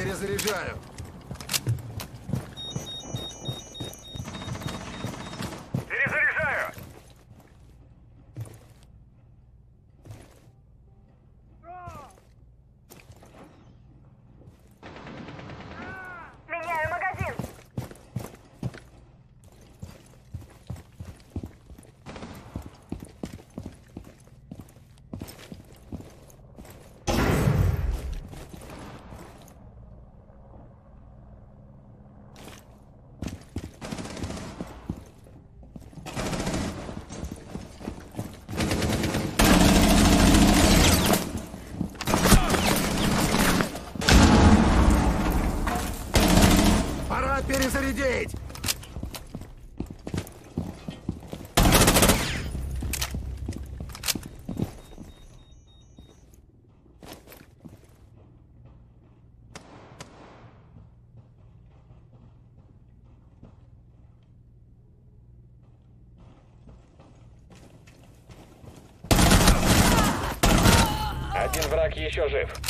Перезаряжаю. Перезарядить! Один враг еще жив.